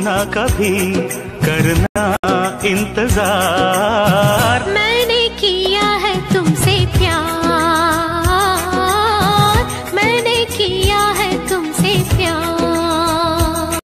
ना कभी करना इंतज़ार। मैंने किया है तुमसे प्यार। मैंने किया है